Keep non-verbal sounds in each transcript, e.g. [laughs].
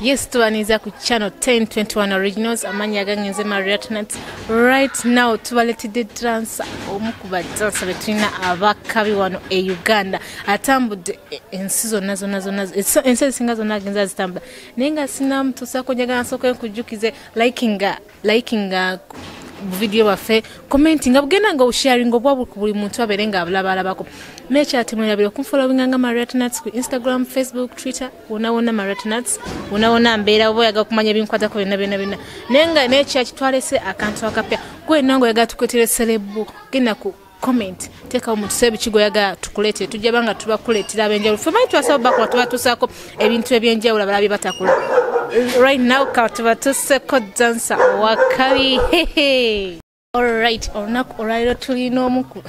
yes tubaniza ku channel 1021 originals. Amanyi agangenze mariatnat right now tubaletedde dansa omu ku badansa betulina abakabi wano e uganda. Atambudde ensi zonna zonna zonna ensi ezisinga zonna agenza azitambula naye nga sinamutuusako njagala nsooke nkujjukize likinga likinga buvidiyo bwaffe komenti nga bugenda nga osharinga obwa buli muntu abeere nga abulabalabako mekyatemwerabire okunfolowinga nga mariatnats ku instagram facebook twitter wona wona mariatnats wona wona mbeera oba oyaga kumanya ebinkwatako byonna byonna byonna. Naye nga nekyaki twalese akantu akapya. Gwena nga oyagala tukwetera serebu genda ku comment. Teekawo mu tuseebu kigo oyagala tukuleetere tujja banga tubakuleetera ab'enjawulo. Fe manyi twasaba bakola tubatuusaako ebintu ebyenjawulo abala bye batakula. Right now ka tubatuseko dansa owakabi hehe alright olunaku olwaliro tulina omu ku-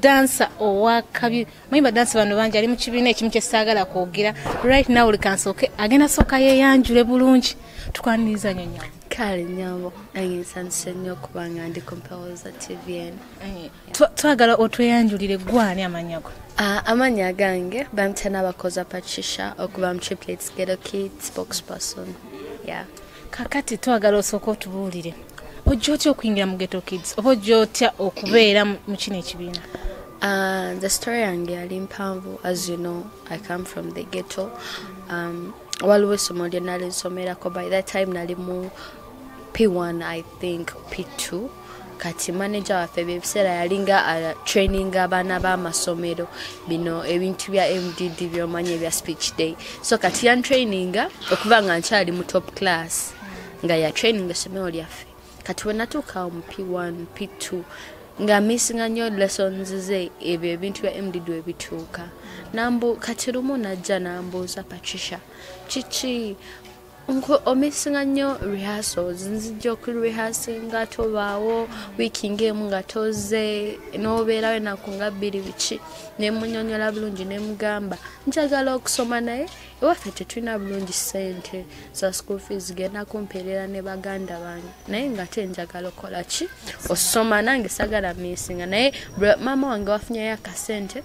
dansa owakabi manyi badansi bano bangi ali mu kibiina ekimu kyesaagala kwogera. Right now lekansooke agenda sooka yeeyanjule bulungi. Tukwaniriza nyonyamu kale nyambo ensanise nnyo okubanga ndi ku mpewo za tvn Twa- twagala otweyanjulire gwani amanyago uh, amannya gange bamutya n'abakoza patricia okuba mu triplets ghetto kid spokesperson. Kakati twagala osooka otubuulire. Ojja otya okuyingira mu geto kids? Oba ojja otya okubeera mu kino ekibiina? Uh, the story yange yali mpanvu as you know i come from the ghetto. Um, waliwo essomo lye nali nsomerako. By that time nali mu p1 i think p2 kati manager waffe byebiseera yalinga uh, training abaana b'amasomero. Bino ebintu bya mdd byomanyi ebya speech day. So kati yantraininga okuba nga nkyali mu top class nga yatraininga essomero lyaffe. Kati wenatuukawo mu p1 p2 nga misinga nnyo lessons ze ebyo ebintu bya mdd webituuka kati lumu najja nambuuza patricia kiki nko omisinga nnyo rehearsals nzijja okurehasing tobaawo wiiki ngaemu nga toze n'obeerawo enaku nga bbiri biki nemunyonyola bulungi nemugamba. Njagala okusoma naye ewaffe tetulina bulungi sente za school fees genda kumpeerera ne baganda bange. Naye nga te njagala okola ki? Osoma nange sagala misinga. Naye bwe maama wange wafunyayo akasente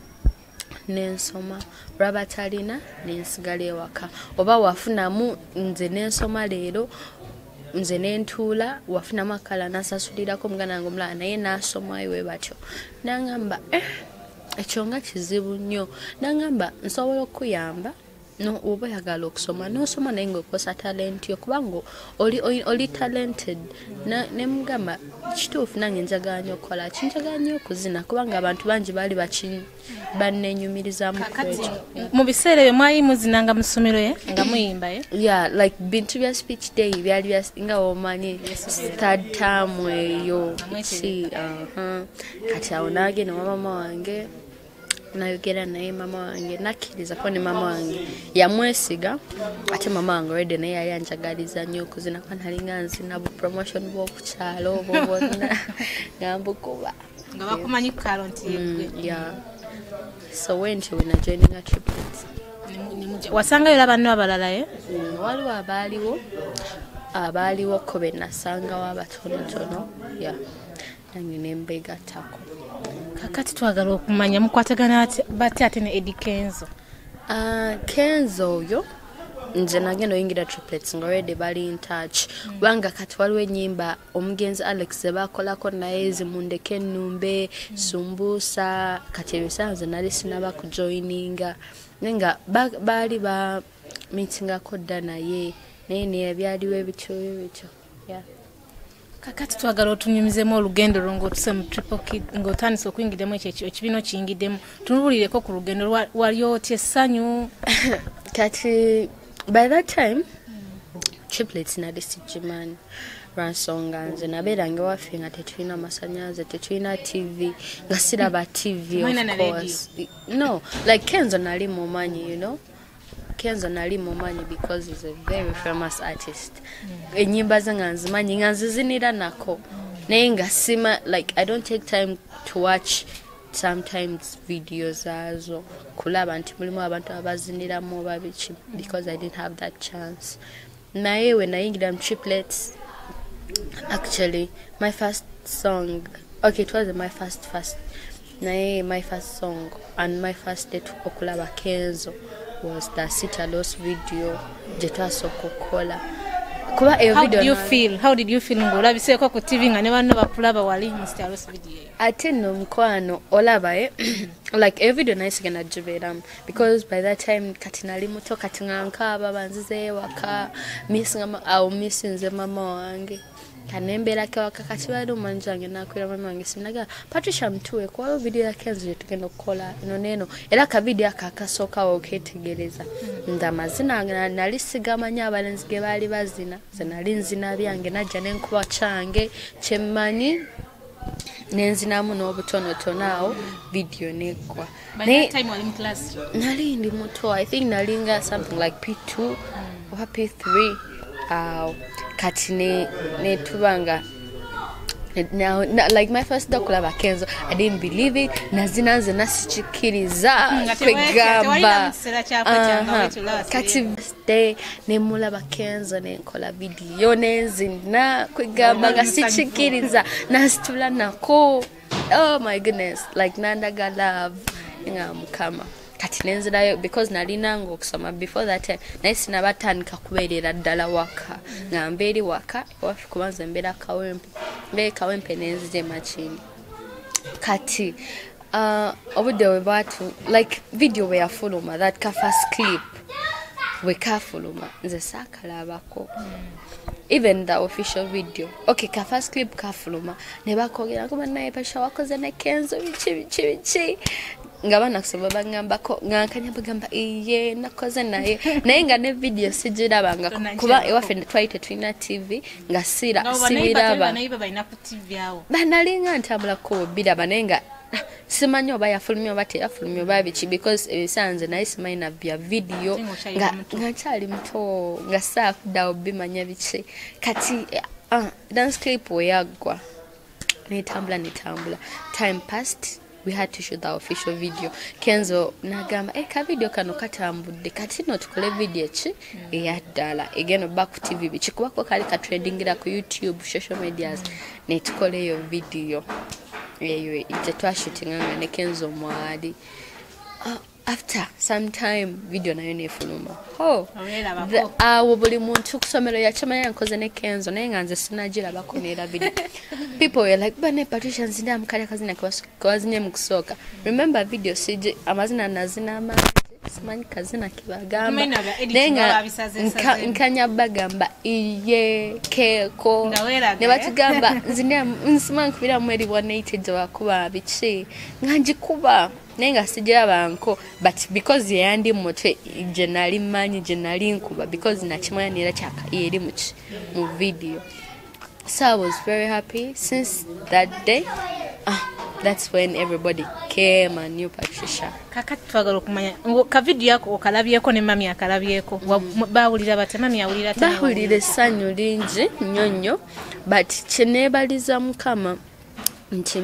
nensoma. Lwaba talina nensigala ewaka. Oba wafunamu nze nensoma leero nze nentuula wafunamu akala nasasulirako muganda wange omulala naye nasomayo we batyo. Nangamba eh, ekyo nga kizibu nnyo. Nangamba nsobola okuyamba no oba oyagala okusoma nosoma naye ngaokosa talenti yo kubanga oli, talented. Nemugamba kituufu nange njagala nnyo okukola? Ki njagala nnyo okuzina kubanga abantu bangi baali banenyumirizamu kwekyo mu biseera ebyo mwali muzinanga mu ssomero ye nga muyimba ye? Yeah like bintu bya speech day byali bya nga womanyi third term eyo. Ki aha. kati awo nagenda wa mama wange nayogera naye mama wange nakkirizako ne mama wange yamwesiga ate mama wange olwedde naye yali anjagaliza nnyo okuzina kuba nalinga nzina bu promotion bwokukyalo obwo bwonna [laughs] ngambukuba nga bakumanyi ku kalo nti Mm, yeah. So wentyo wenajoininga triplets wasangayo era banno abalala ye Mm, waliwo abaaliwo abaaliwo ko be nasangawo abatonotono ya nange nembegattako kakati twagala okumanya mukwatagana batya ate ne edi kenzo? Ah, kenzo oyo nze nagenda oyingira triplets nga already bali in touch. Kubanga kati waliwo enyimba omugenzi alex zebakolako naye zimundeke ennumbe sumbuusa kati ebisaa nze nali sinaba kujoininga naye nga ba- baali ba mitingako dda naye naye naye byaliwo ebityo bityo yeah. Kakati twagala otunyumizemu olugendo lwo ngaotuse mu ngaotandise okuyingiremu ekyo ekibiina okiyingiddemu tunubulireko ku lugendo wali otya essanyu? [laughs] Kati by that time triplets nali sikimanyi lwansonga nze nabeeranga ewaffe nga tetulina masanyalaze tetulina tv nga siraba tv of course. No like kenzo nali mumanyi you know kenzo nali mumanyi because he's a very famous artist. Enyimba ze nga nzimanyi nga nzizinira nako. Naye nga sima like i don't take time to watch sometimes video zaazo kulaba nti mulimu abantu abaziniramu oba biki because i didn't have that chance. Naye we nayingira mu triplets actually my first song okay it wasn't my first first naye my first song and my first date okulaba kenzo was the citalos video gye twasooka okukola kuba ng'olabiseeko ku tv nga ne banno bakulaba wali ate nno mukwano olaba eh? [clears throat] like eyo video naye sigenda gibeeramu. Because by that time kati nali muto kati nga nkaaba banzizeyo waka awo missinze mama wange kanembeerako ewaka kati bali omanyi wange nakwira mama wange siminaga patricia mtuwe kuwayo video yakenzo gyetugenda okukola eno neeno era akavidiyo ako akasookawo oketegereza nze amazina gange nali sigamanyi abalenzi ge baali bazina ze nali nzina byange najja nenkuba kyange kyemmanyi nenzinamu n'obutonotono awo vidiyo neggwa wali nali ndi muto i think nalinga something like p2 oba p3 awo kati ne- netuba nga ne- na- na- like my first dog kulaba kenzo i didn't believe it nazina nze tewali- tewalina kwegamba. kati day nemulaba kenzo nenkola vidiyo nenzina kwegamba nga sikikiriza nasitula nako. Oh my goodness like nandaga love nga mukama kati nenzirayo because nalinanga okusoma before that time naye sinabatandika kubeerera ddala waka. Nga mbeeri waka ewaffe kubanza embeera kawempe. Mbeere kawempe nenzira emakindi kati uh, obudde bwe bwatu like video bwe yafuluma that ka first clip bwe kafuluma nze saakalabako. Even the official video. Okay ka first clip kafuluma ne bakogera kuba naye pasha wakoze ne kenzo biki biki biki nga banakusoma bagambako nga nkanya bagamba iye nakoze naye. Naye nga ne video sigirabanga kuba ewaffe twali tetulina tv nga sibiraba. banalinga ntambulako biraba naye nga ah, simanyi oba yafulumya oba teyafulumya oba biki because ebisanze naye simanyi na bya vidiyo nga nkyali muto nga saakuddawo bimanya biki. Kati uh, dance clip weyaggwa netambula netambula. Time past we had to shoot the official video. Kenzo nagamba e ka video kano katambudde kati no tukole video ki? Eya ddala egeno back tv biki kubako kali katredingira ku youtube social medias netukola eyo video. Eyo gyetwashutinganga ne kenzo mwali. Ah, after some time video nayo nefuluma oh, awo buli muntu kusomero yakimanya nkoze ne kenzo naye nga nze sinagirabako neera video [laughs] people were like bane patricia nzinde amukali akazina kewazinye mu kusooka remember video siji amazina nazina amangi simanyi kazina kebagamba naye nga nkanya bagamba iye keeko ne eh? batugamba [laughs] nzine nsima nkubiramu eri 180 gye bakuba biki? Nga ngikuba naye nga sigirabanko but because yeyandi mutwe gye nali mmanyi gye nali nkuba because nakimanya neera yeri mu video. So i was very happy since that day. Ah, that's when everybody came and knew patricia. Kakati twagala okumanya ngo ka vidiyo ako okalabyeko ne mami akalabyeko? Bawulira bate mami awulira bahulira essanyu lingi nnyo nnyo but kyeneebaliza mukama nti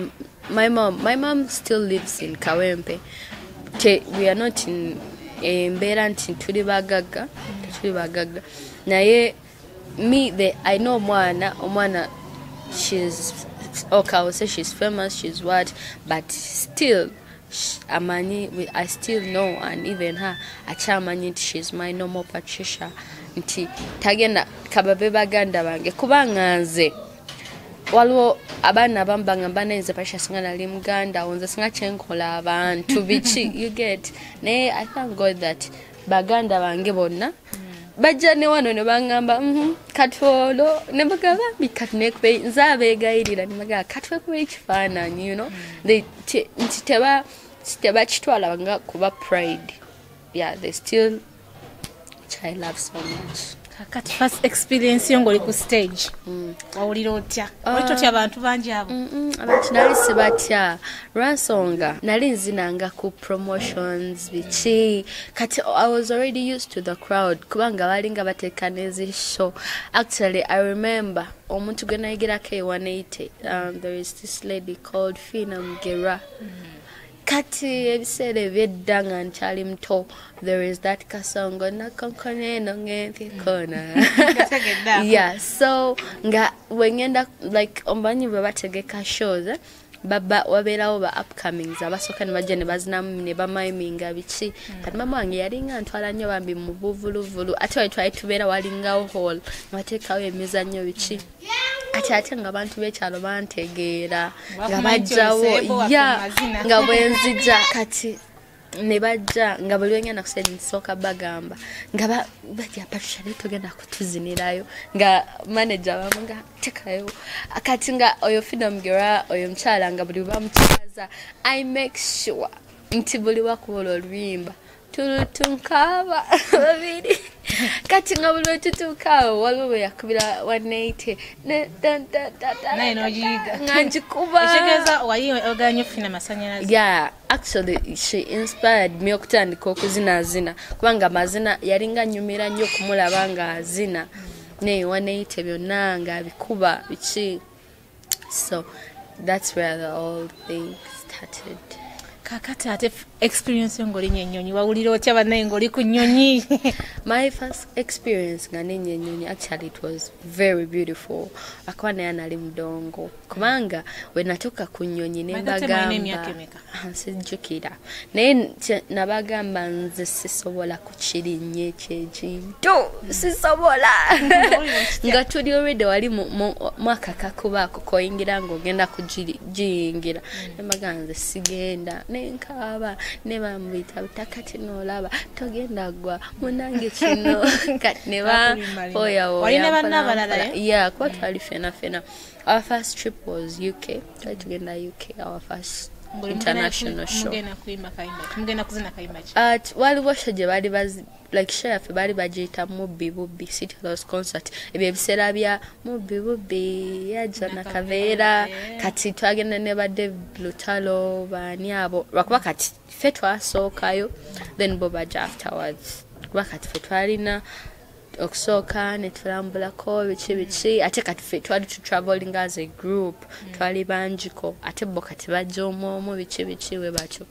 my mom, my mom still lives in kawempe. Te, we are not in embeera nti tuli bagagga tetuli bagagga naye me the, i know omwana omwana she's okay i will say she's famous she's what but still we- i still know and even her akyamanyi nti she's my normal patricia. Nti tagenda kababe baganda bange kubanga nze waliwo abaana abamu bagamba naye nze patricia singa nali muganda awo nze singa kyenkola abantu biki [laughs] you get. Naye i thank god that baganda bange bonna bajja ne wano ne baŋŋamba "Mhm, katwolo ne bagamba "Mbi kati nekube nze abeegayirira ne bagamba katwekube ekifaananyi you know. Ti- nti teba tebakitwala nga kuba pride. Yeah they still i love so much kakati first experience yo ngaoli ku stage? Wawulira otya? Oli totya abantu bangi abo? Mm-mm, abantu nali sibatya lwansonga nali nzinanga ku promotions biki kati i was already used to the crowd kubanga balinga bateeka nezi show. Actually i remember omuntu gwe nayigirako e180 um, there is this lady called fina mugera kati ebiseera ebyedda nga nkyali muto there is that kasongo nakonkoneno ngempikona Gategedde [laughs] ako. yeah so nga wengenda like omanyi bwe bategeka shows eh? Baba wabeerawo ba upcomings abasooka ne bajja ne bazinamu ne bamiminga biki. Kati mama wange yalinga ntwala nnyo bambi mu buvuluvulu ate wali twali tubeera walingawo hall nebateekawo emizannyo biki. Ati ate nga abantu b'ekyalo bantegeera nga bajjawo ya nga bwenzija kati ne bajja nga buli wengenda kuseni nsooka bagamba. Nga ba- bajja patricia naye togenda kutuzinirayo. Nga manaja bamu nga tekayo. Kati nga oyo freedom gera oyo mukyala nga buli bamukyaza i make sure nti buli wakuba olwo oluyimba tulutunkaaba babiri. Kati nga buli wetutuukaaba waliwo bwe yakubira 180 ne- da- da- da- da- naye n'ogiyiga. nga yeah actually she inspired me okutandika okuzinazina kubanga amazina yalinga nyumira nnyo okumulaba nga azina. Neyiwaneite byonna nga abikuba biki. So that's where the whole thing started kakati ate experience yo ngaolinya ennyonyi wawulira otya bannaye ngaoli ku nnyonyi? [laughs] My first experience nga nenya enyonyi actually it was very beautiful. Akuba naye nali mudongo. Kubanga we natuuka ku nnyonyi nembagamba emeka? sijjukira naye nabagamba nze sisobola kukirinnya ekyo ekintu sisobola. [laughs] Nga tuli olwedde wali mwaka kakubaako koyingira ngaogenda kugiyingira nembagamba nze sigenda nenkaaba ne bambuyita butakati noolaba togenda gwa munange kino. [laughs] Kati ne banna abalala, eh? kuba twali fena fena. Our first trip was uk twali tugenda uk our first international show. waliwo show gye baali like show yaffe baali bagiyita mubbi bubbi city house concert. Ebyo ebiseera bya mubbi bubbi yajja nakaveera yeah. kati twagenda ne ba david lutalo baani abo. Lwakuba kati ffe twasookayo then bo bajja afterwards. Kuba kati ffe twalina okusooka netulambulako biki biki. Ate kati ffe twali tutraveling as a group twali bangiko ate bo kati bajja omwomu biki biki we batyo.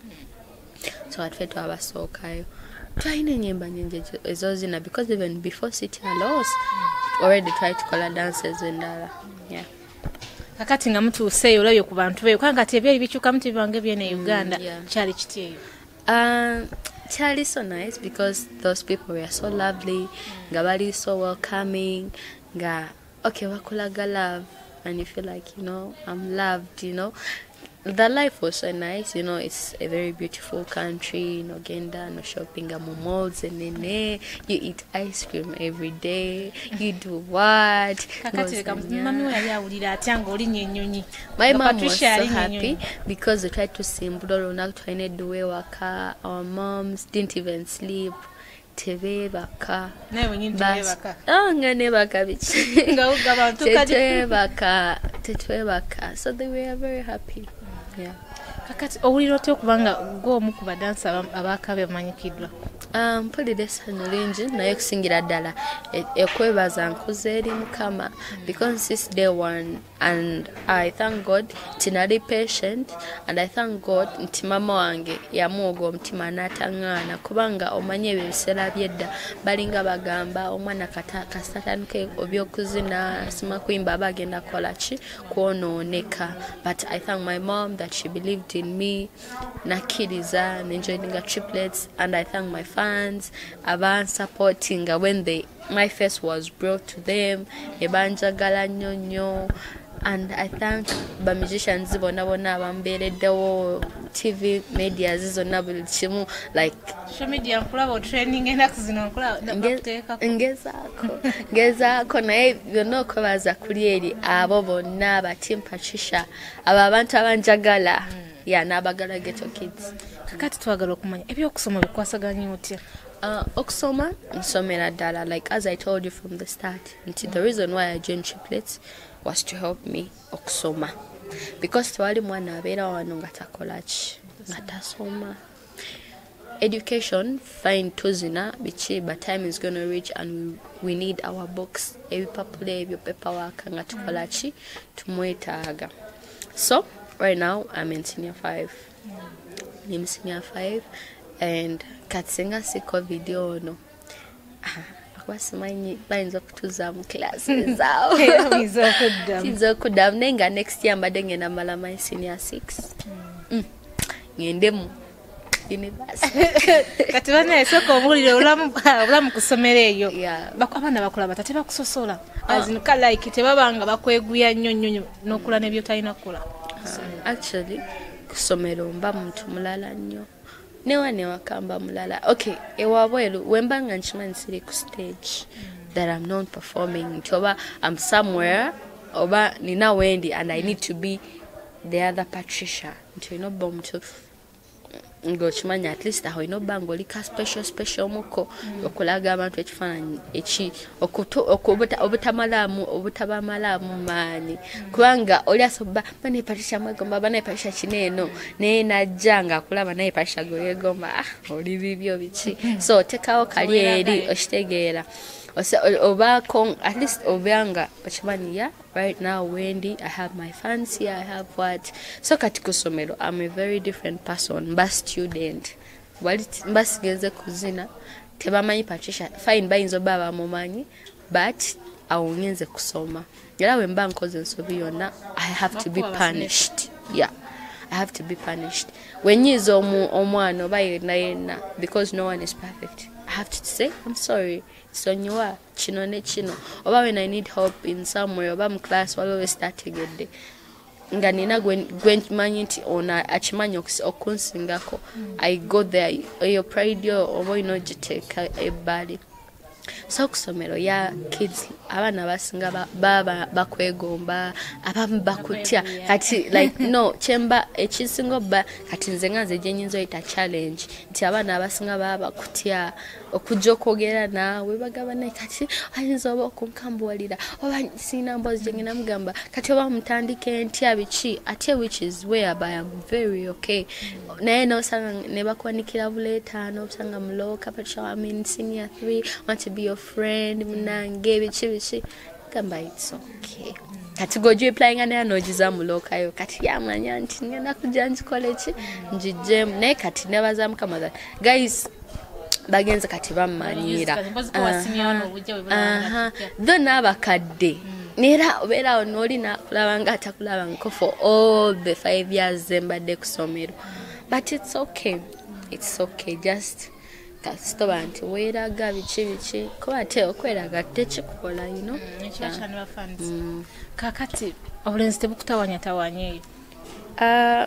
So kati ffe twabasookayo twalina nyimba nyingi ezo- zina because even before city alos already try to color dances endala yeah. kakati nga mtu useyo olabye ku bantu beyo kubanga kati ebyali bikyukamu bibange byene e uganda yeah. kyali kiti eyo Um, Charlie so nice because those people were so lovely. Nga bali so welcoming. Nga okay, wakulaga love, and you feel like you know I'm loved. You know, the life was so nice. You know, it's a very beautiful country. No genda, no shopping, no malls, and then eh, you eat ice cream every day. You do what? kakati leka Ngozanya. mami we yali awulira atya ngaolinya ennyonyi My Nga mom was Patricia so yalinya happy ennyonyi. because we tried to simbula olunaku twalina edduwa ewaka our moms didn't even sleep tebeebaka naye wenyini Bas- tebaka Ah, nga nebaka biki nga uga abantu [laughs] kati tetwebaka tetwebaka so they were very happy yeah. Kakati owulira otya okubanga gwomu ku badansi aba- abaakabe bamanyikiddwa Um, mpulira essanyu lingi naye okusingira ddala. E- ekwebaza nkuze eri mukama because since day one and i thank god nti nali patient and i thank god nti mama wange yamuwoga omutima n'ataŋŋaana kubanga omanyi ebyo ebiseera byedda balinga bagamba omwana kasitatanike obyokuzina sima kuyimba aba agenda kukola ki? Kwonooneka. But i thank my mom that she believed in me nakkiriza nenjoininga triplets and i thank my fans abansupportinga when they my face was brought to them ebanjagala nnyo nnyo. And i thank bamusicians bonna bonna abambeereddewo tv medias zonna buli kimu like ngezaako ngezaako naye byonna okwebaza kuli eri abo bonna abatim patricia abo abantu abanjagala ya n'abagala ghetto kids. Kakati twagala okumanya ebyokusoma bikwasaganya otya? Uh, okusoma nsomera ddala like as i told you from the start nti the reason why i joined triplets was to help me okusoma. Because tewali mwana abeera wano nga takolaki nga tasoma. Education fine tuzina biki but time is gonna reach and we, we need our books ebipapula ebyo paperwork nga tukolaki tumwetaaga. So right now i'm in senior five. Ndi mu senior five and kati singa si covid ono ah, kuba simanyi bayinza okutuza mu zaawo okuddamu kiyinza okuddamu naye nga next year mbadde ngenda mala my senior six. Mm. ngende mu [laughs] kati banaye sooka obuulire obulamu obulamu ku ssomero eyo Yeah. Abaana bakulaba tate bakusosola azinuka like tebabanga bakweguya nnyo nnyo n'okola n'ebyotalina kukola actually ku ssomero mba muntu mulala nnyo. Newa newaka mba mulala. Okay ewabweru wemba nga nkimanyi siri ku stage that i'm not performing. Nti oba i'm somewhere oba nina wendi and i need to be the other patricia. Nti olina obba omuntu ngaokimanyi at least aho olina obba ngaoli ka special special muko okulaga abantu ekifaananyi eki obutamalaamu obutabamalaamu maanyi kubanga oli asoba banaye patricia mwegomba banaye patricia kino eno. Naye najja ngaakulaba naye patricia gweyegomba ah, oli bibyo biki? So otekawo kali eri okitegeera Ose- o- obaako at least obanga okimanyi ya right now wendi i have my fans here i have what? So kati ku ssomero i'm a very different person. Mba student. Mba sigenze kuzina. Tebamanyi patricia fine bayinza oba bamumanyi but awo ngenze kusoma. Era bwe mba nkoze ensobi yonna i have to be punished. Yeah. I have to be punished. Wenyiiza omwana oba yenna yenna because no one is perfect i have to say i'm sorry. Sonyiwa kino ne kino oba when i need help in somewhere oba mu class waliwo wesitategedde nga nina gwe gwe nkimanyi nti ono akimanyi okusi- okunsingako i go there eyo pride yo oba olina ogiteeka ebbali so ku ssomero ya kids abaana abasinga ba- baba bakwegomba abamu bakutya. Kati like no kyemba ekisinga obba kati nze nga nze gyenyinza oyita challenge nti abaana abasinga baba bakutya okujja okwogera naawe bagamba naye kati ayinza oba okunkambuwalira oba siina mboozi gyengenda mugamba kati oba mutandike ntya biki? Ate which is whereby am very okay. Naye nosanga ne bakwanikira buleetaano obusanga mulooka patricia I mean senior three want to be your friend munange biki biki gamba its okay. Kati gojiplayinga naye nogiza mulookayo kati yamanya nti ngenda kujja nkikole ki njijjemu naye kati nebaza mukama that guys bagenze kati bammanyira tho n'abakadde neera obeerawo nooli nakulaba nga atakulabangako for all the five years zembadde ku ssomero but its okay. Its okay. Just kasitoba nti weeraga biki biki kuba ate okweraga tekikukola you know? Ekiba kyandiba fans kakati obulenzi tebukutawanya tawanya eyo Ah,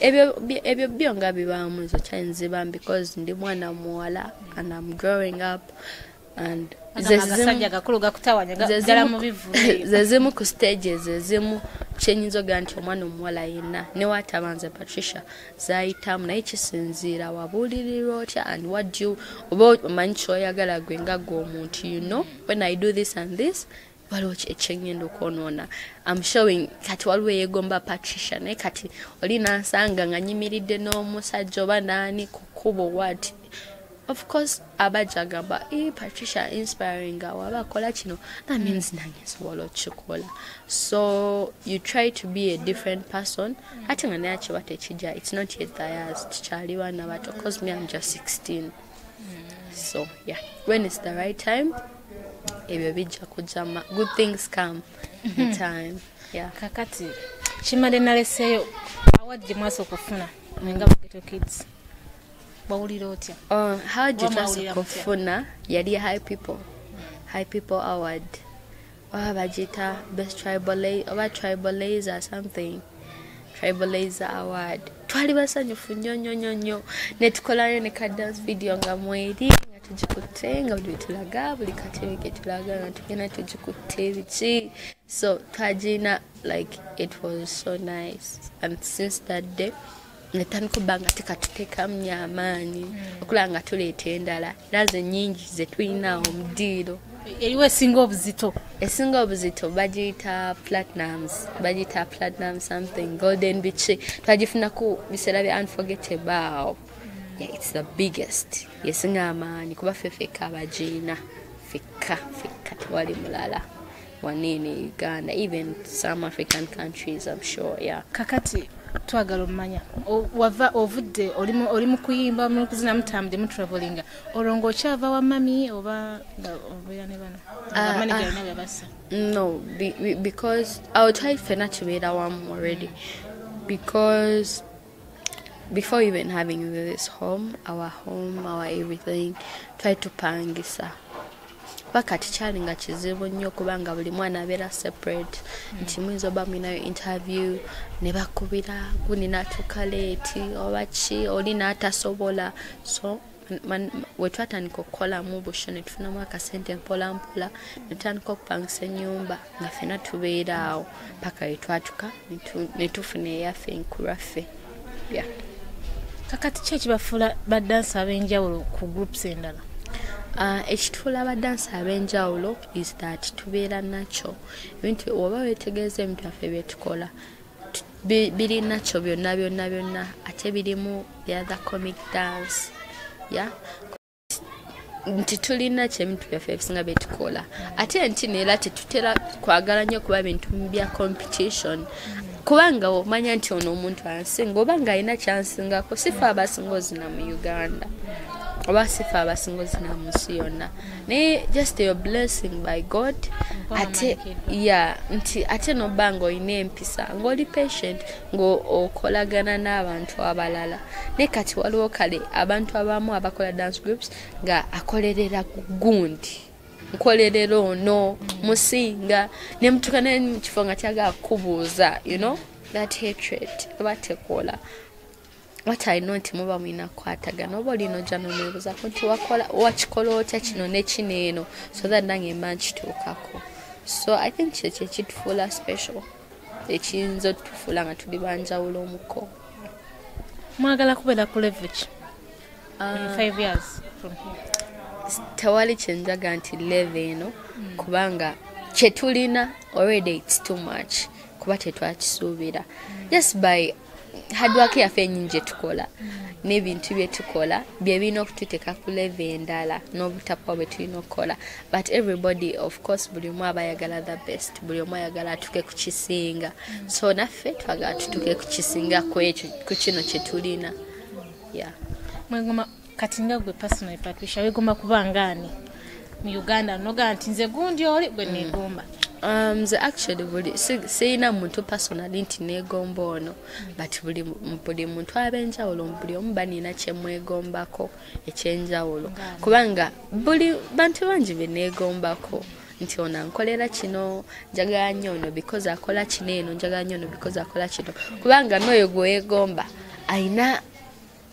ebyo byo- ebyo byo nga bibaamu nze kyanziba because ndi mwana muwala and i'm growing up and ze zimu- agasajja gakulu gakutawanya ga- ze ddala zimu- mu bivule [laughs] ze zimu ku stages ezimu kyenyinza ogaa nti omwana omuwala yenna. Newatabanze patricia zayitamu naye kisinziira wabuulirirwa otya? And what you oba omanyi kyoyagala gwe nga gwe omuntu you know? When i do this and this waliwo ekyeŋŋenda okwonoona? Am showing kati waliwo eyegomba patricia naye kati oli nansanga nga nyimiridde n'omusajja oba naani ku kkubo wat of course abajagamba agamba "Eh, patricia inspiring awo aba akola kino that means nange nsobola okukikola so you try to be a different person. Ate nga naye akiba tekijja it's not yet theirs tukyali baana bato cause me i'm just 16 so yeah when is the right time? Ebyo bijja kujama good things come in time yeah. Kakati kimale naleseeyo awadi gye mwasa okufuna nga bugeto kids bawulira otya Uh, how did you Wama just awulira mutya? kufuna yali high people. High people award. Oba bagiyita best tribal oba tribalizer something. Tribalizer award. Twali basanyufu nnyo nnyo nnyo nnyo netukolayo ne ka dance video nga mweri nga tugikutte nga buli wetulaga buli katebe getulaga nga tugenda tugikutte biki so twagina like it was so nice. And since that day netandika obba nga tekatuteekamu amaanyi okulaba nga tuleeta endala era ze nnyingi ze tulina mu ddiiro. Eriwo esinga obuzito? Esinga obuzito bagiyita platinums bagiyita platinum something golden biki twagifunaku biseera bya unforgettable. Awo yeah, its the biggest. Yesinga amaanyi kuba ffe fekka abagiina fekka fekka tewali mulala. Waniini uganda even some african countries i'm sure yeah. Kakati twagala omumanya wava ovudde oli mu- kuyimba mu kuzina mutambudde mutravelinga olwo ng'okyava wa mami oba obeera ne bano Ah, manager ah. byabassa No, be, be, because I'll try fena that one already. Because before even having this home, our home, our everything, try to pangisa. Paka tikyali nga kizibu nnyo kubanga buli mwana abeera separate. Nti muyinza oba mulinayo interview ne bakubira guni natuuka leeti oba ki oli n'atasobola. So man- we twatandika okukolamu busho ne tufunamu akasente mpolampola ne tutandika okupangisa ennyumba nga ffena tubeera awo. Paka we twatuka ne tu- ne tufuna eyaffe enkulwaffe yeah. kakati ki ekibafuula baddansi ab'enjawulo ku groups endala ekitufuula abadansi ab'enjawulo is that tubeera nakyo. Ebintu oba wetegeeza ebintu byaffe byetukola tu- bi- biri nakyo byonna byonna byonna ate birimu the other comic dance yeah? nti tulina kyo ebintu byaffe ebisinga byetukola ate nti neera tetutera kwagala nnyo kuba bintu bya competition. Kubanga omanya nti ono omuntu ansinga oba ng'alina kyansingako sifa abasinga ozina mu uganda oba sifa abasinga ozina mu nsi yonna naye just your blessing by god. Ate ya nti ate noba ng'olina empisa ng'oli patient ng'okolagana n'abantu abalala. Naye kati waliwo kale abantu abamu abakola dance groups nga akolerera gundi. Nkolerera ono musinga. Nemutuka naye mu kifo nga kyagala kubuuza you know? That hatred eba tekola know nti muba mulina kukwatagana oba olina ojja noneebuzako nti wakikola otya kino ne kino eno? So that nange mba nkituukako. So i think kyekyo ekitufuula special. Ekiyinza otufuula nga tuli banjawulo omuko. Mwagala kubeera ku level ki in five years from here. Tewali kyenjaga nti leve eno kubanga kyetulina already its too much kuba tetwakisuubira. Just by hardwork yaffe enyingi gyetukola n'ebintu byetukola bye birina okututeeka ku leve endala n'obutapa bwe tulina okukola. But everybody of course buli omu aba ayagala the best buli omu ayagala atuke ku kisinga. So naffe twagala tutuke ku kisinga ku kino kyetulina yeah. mwegomba kati nga gwe personal patricia wegomba kuba ngaani mu uganda nogaa nti nze gundi oli gwe negomba. Um, nze actually buli si- siyina muntu personally nti neegomba ono. But buli, muntu ab'enjawulo buli omu banina kyemwegombako ekyenjawulo. Kubanga buli bantu bangi be neegombako nti ono ankolera kino njagala nnyo ono because akola kino eno njagala nnyo ono because akola kino. Kubanga n'oyo gwe weegomba ayina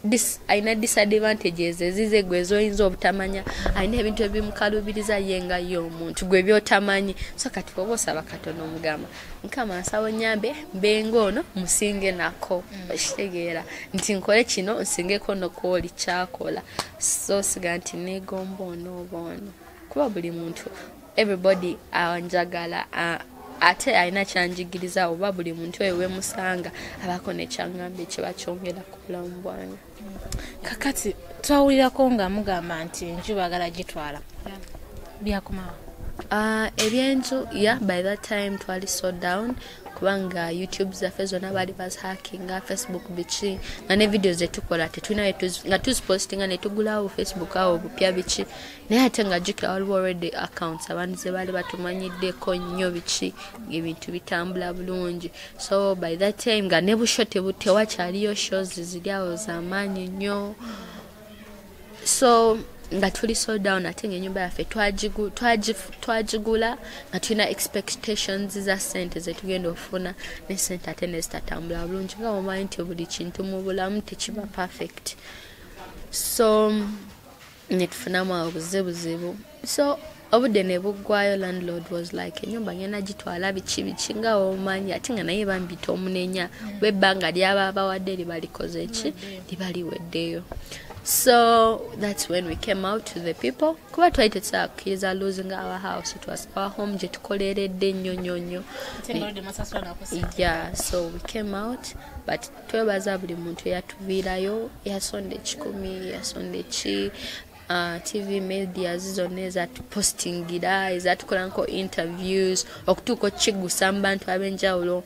dis, ayina disadvantages ezize gwe zoyinza obutamanya ayina ebintu ebimukalubiriza ye nga ye omuntu gwe byotamanyi. So kati oba osaba katono omugamba mukama nsaba onyambe mbenga ono musinge nako. Okitegeera nti nkole kino nsingeko nokwoli kyakola. So siga nti negomba ono oba ono. Kuba buli muntu everybody anjagala uh, ate alina kyanjigiriza oba buli muntu oyo wemusanga abako nekyaŋŋamba ekiba kyongera ku bulamu bwange. Kakati twawulirako nga mugamba nti enju bagala gitwala. Byakomawo Uh, ebyenju ya by that time twali so down kubanga youtube zaffe zonna baali bazihackinga facebook biki nga ne video zetukola tetulina nga tuzipostinga netugulawo facebook awo bupya biki. Naye ate nga jukira waliwo already accounts abantu ze baali batumanyiddeko nnyo biki ebintu bitambula bulungi. So by that time nga ne busho tewakyaliyo shows ziri awo zamaanyi nnyo. So nga tuli so down ate ngaenyumba yaffe. Twagigu- twagi- twagigula nga tulina expectations za sente zetugenda okufuna ne sente ate nezitatambula bulungi. Nga omanyi nti buli kintu mu bulamu tekiba perfect. So netufunamu awo buzibuzibu so obudde ne buggwayo landlord was like enyumba ngenda gitwala biki biki? Nga omanyi ate nga naye bambita omunenya bebbanga lyaba bawadde liba likoze eki liba liweddeyo so that's when we came out to the people. Kuba twali tetusakkiriza losing our house. It was our home. Gye tukoleredde nnyo nnyo nnyo. Yeah so we came out but twebaza buli muntu eyatuviirayo. Yasonda ekikumi yasonda eki uh, tv medias zonna ezatupostingira ezatukolanko interviews okutuuka okukigusa mu bantu ab'enjawulo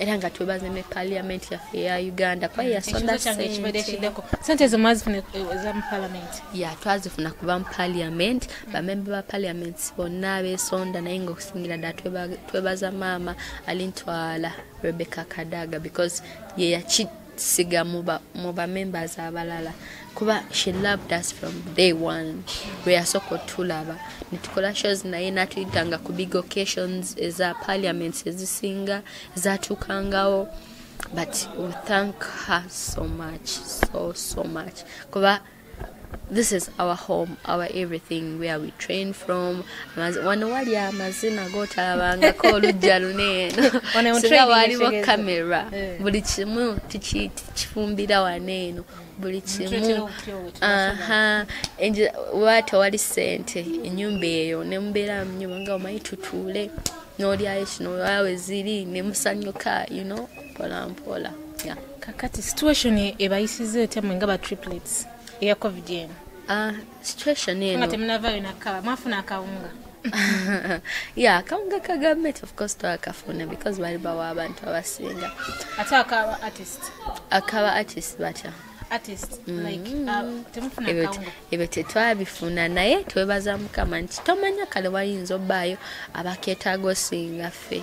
era nga twebaza ne paliamenti yaffe eya uganda. Kuba yasonda sente. kiddako sente ezo mwazifuna eza mu palamenti ya twazifuna kuva mu paliament bamembe ba paliament bonna abesonda naye ngaokusingira ddala tweba- twebaza maama alintwala rebecca kadaga because ye yakisiga mu ba- mu bamembers abalala. Kuba she loved us from day one. Lwe yasooka otulaba netukola shows naye natuyitanga ku big occasions eza parliaments ezisinga ezatuukangawo but we thank her so much so so much. Kuba this is our home our everything where we train from. Wano wali amazina gotalabangako olujja luneeno [laughs] singa waliwo kamera Eh. buli kimu tukifumbira waneeno buli kimu. aha. wa tewali sente enyumba eyo nemubeera mu nyumba nga omanyi tutuule n'olyayo kino wawe ziri nemusanyuka you know mpola mpola. Yeah. kakati situation ebayisiza etya mwe nga ba triplets eya covid eno Ah, situation nga eno. temunavaayo nakaba mwafuna akawunga [laughs] yeah akawunga ka gavumenti of course twakafuna because bali bawa abantu abasinga ate akaba artist. Akaba artist batya artist like uh, ebyo tetwabifuna naye twebaza mukama nti tomanya kale wayinza obbaayo abakeetaaga osinga ffe.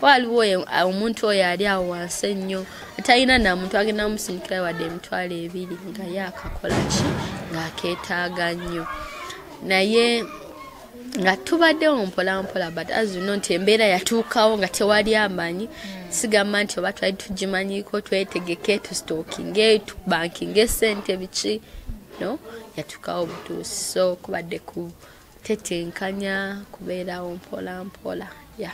Ko waliwo omuntu oyo ali awo wansi ennyo atalina namuntu agenda mumusindikira wadde emitwalo ebiri nga ye akakola ki? Ng'akeetaaga nnyo. Naye nga tubaddewo mpolampola but know nti embeera yatuukawo nga tewali amanyi sigamba nti oba twali tugimanyiko twetegeke tusitookinge tubankinge sente biki no? Yatuukawo butuusi so kubadde ku tetenkanya kubeerawo mpolampola ya.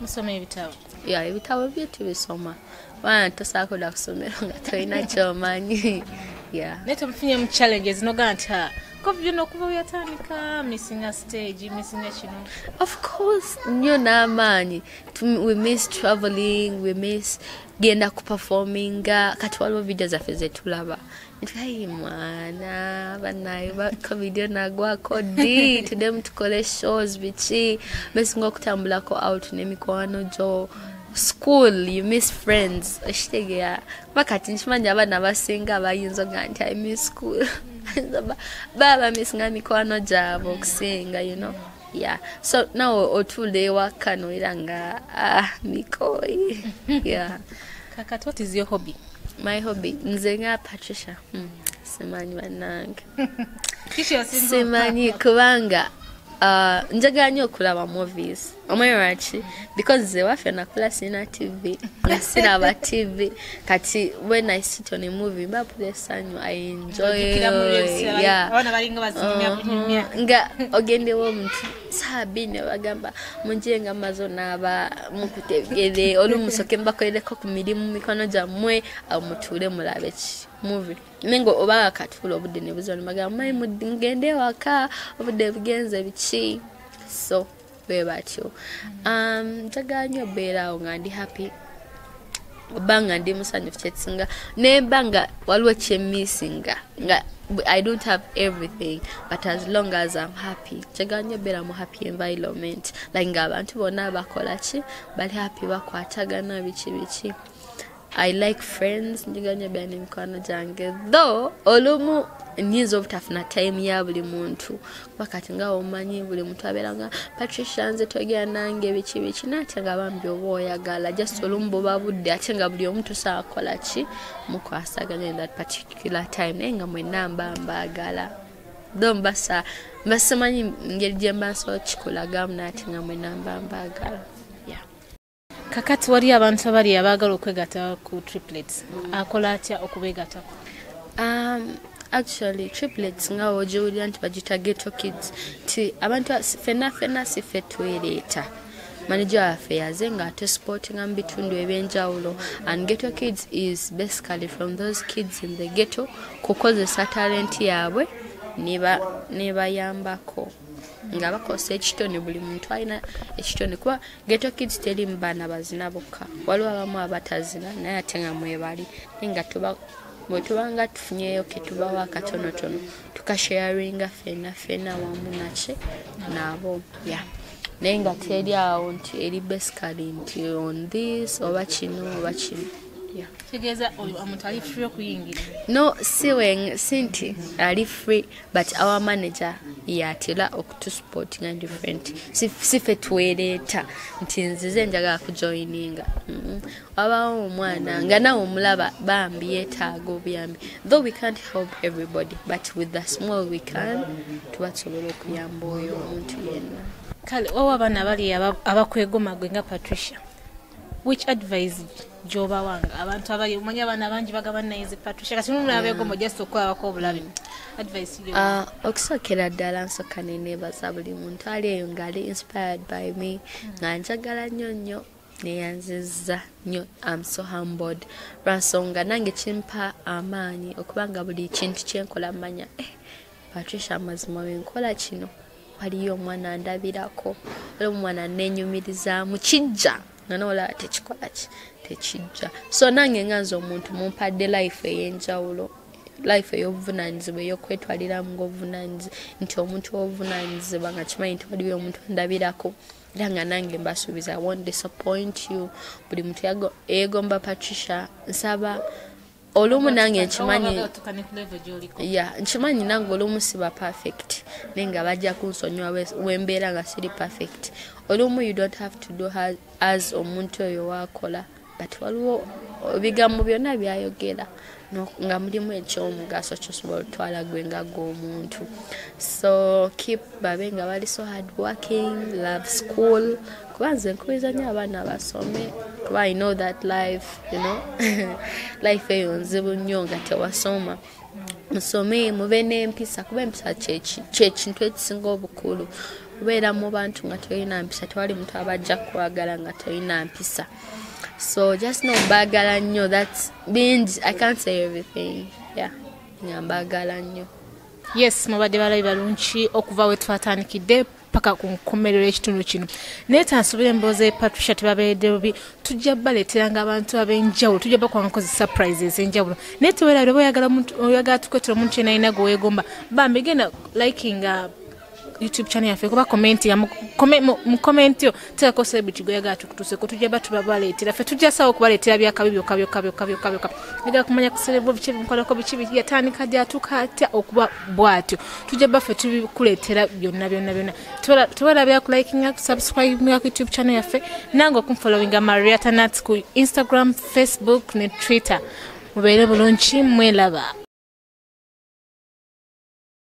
Musoma ebitabo. Ya ebitabo bye tubisoma. Wana tosaako da kusomero nga tolina kyomanyi challenges. "Ah, missinga stage missinga kino of course nyo n'amaanyi Tu- we miss traveling we miss genda kuperforminga. Kati waliwo vidiyo zaffe zetulaba nitwayi mwana banaye covid nagwako di? Tudemu tukole shows biki besinga okutambulako out n'emikwano gyo school you miss friends. Okitegeera kuba kati nkimanyi abaana abasinga abayinza oga nti i miss school. Ba- [laughs] baba bamisinga mikwano gyabwe okusinga you know. Yeah. So nawe otuula ewaka noera nga ah, mikoyi [laughs] yeah. Kakati what is your hobby? My hobby nze nga patricia. Hmm. simanyi bannange. [laughs] Simanyi kubanga njagala nnyo okulaba movies? Omanyi lwaki because ze waffe nakula sirina tv siraba tv kati when i sit on a movie mbapula essanyu i enjoy. Ojjukira mu reels, yeah. abaana balinga bazinyumya bunyumya Mhm. nga ogendewo omuntu saabi ne bagamba munjire nga maze onaaba mukutegere olumusoke mubakolereko ku mirimu mikono gyammwe awo mutuule mulabe ki muvi naye nga oba akatuula obudde ne buzira nebagamba mayi mugende waka obudde bugenze biki? So bwe batyo. Um, njagala nnyo obeeraawo nga ndi happy. Oba nga ndi musanyufu kyekisinga nemba nga waliwo kyemisinga nga i don't have everything but as long as i'm happy. Njagala nnyo beera mu happy environment. Like nga abantu bonna bakola ki? Bali happy bakwatagana biki biki i like friends njagala nnyo beera n'emikwano gyange though olumu nyinza obutafuna time ya buli muntu. Kuba kati nga omanyi buli muntu abeera nga patricia nze togera nange biki biki. Nate nga bambi oba oyagala just olumu buba budde ate nga buli omu tusakola ki? Mukwasaganya in that particular time naye nga mwenna mba mbaagala. Tho mbasa mbasimanyi ngeri gye mba nsobola kikulagamu naate nga mwenna mba mbaagala. Kakati wali abantu abali abaagala okwegatta ku triplets akola atya okubeegattako Um, actually triplets nga wogiwulira nti bagita ghetto kids ti abantu as- fenna fenna si ffe twereeta. Manager waffe yaze nga atusportinga mu bitundu ebyenjawulo and ghetto kids is basically from those kids in the ghetto kukozesa talenti yaabwe neba- nebayambako nga bakozesa ekitone buli muntu alina ekitone. Kuba ghetto kids teri mu baana bazina bokka. Waliwo abamu abatazina naye ate nga mwebali naye nga bwe tuba nga tufunyeyo ketubawo akatonotono tukasharinga fena fena wamu naki nabo ya. Naye nga teri awo nti eri basically nti on this oba kino oba kino kitegeeza oyo omuntu ali free okuyingira? No si wen si nti ali free? But our manager yatera okutusportinga different si si ffe twereeta nti nzize njagala kujoininga Mm. wabawo omwana nga nawe omulaba bambi yeetaaga obuyambi. Though we can't help everybody but with the small we can tuba tusobola okuyamba oyo omuntu yenna. Kale owa abaana abali aba- abakwegoma gwe nga patricia which advice gyobawanga abantu abali omanyi abaana bangi bagamba nayizi patricia kati numula abegoma just okulabako obulabe advice yo. Uh, okusookera ddala nsooka neneebaza buli muntu. Ali eyo ng'ali inspired by me nga njagala nnyo nnyo neyanziza nnyo. Am so humbled. Lwansonga nange kimpa amaanyi okubanga buli kintu kyenkola manya eh, patricia amazima wenkola kino. Waliyo omwana andabirako oli omwana nenyumirizaamu kijja. Nga noolaba tekikola ki tekijja so nange nga nze omuntu mumpadde life ey'enjawulo life ey'obuvunanyizibwa ey'okwetwaliramu ng'obuvunanyizi nti omuntu w'obuvunanyizibwa nga kimanyi nti waliwo omuntu andabirako era nga nange mbasuubiza I won't disappoint you. Buli muntu yeegomba patricia nsaba olumu nange nkimanyi ya nkimanyi nange olumu siba perfect naye nga bajja kunsonyiwa we- wembeera nga siri perfect. Olumu you don't have to do as omuntu oyo waakola but waliwo ebigambo byonna byayogera. Nga mulimu ekyomugaso kyosobola otwala gwe nga g'omuntu. So keep babe nga bali so hard working love school. Kuba nze nkubiriza nnyo abaana basome kuba i know that life you know [laughs] life eyo nzibu nnyo nga tewasoma. Musome mube n'empisa kuba empisa kyeki- kyekintu ekisinga obukulu. Kubeera mu bantu nga tolina mpisa tewali muntu abajja kwagala nga tolina mpisa so just know mbaagala nnyo thats bingi i can't say everything. Yeah. Nga mbaagala nnyo yes mubadde balabi balungi okuva we twatandikidde paka ku nkomerero y'ekitundu kino. Naye tansubira emboozi e patricia tebaberedde bubi. Tujja baleeteranga abantu ab'enjawulo. Tujja bakwankozi surprise ez'enjawulo naye tewerabire oba oyagala tukwetera omuntu yena alina gwe weegomba. Bambi genda likinga youtube channel yaffe kuba commentinga mu kome- mu- mu comment yo teekako celebrity gwe oyagala tukutuuseko tujja ba tubabaleetera ffe tujja sawa okubaleetera byakabi byokka byokka byokka byokka byokka njagala kumanya ku celebro biki bimukolako biki yatandika gyatuuka atya okuba bw'atyo. Tujja baffe tubikuleetera byonna byonna byonna. Tewala- tewerabira ku likinga ku youtube channel yaffe nange okumfollowinga mariatanat ku instagram facebook ne twitter. Mubeere bulungi mwelaba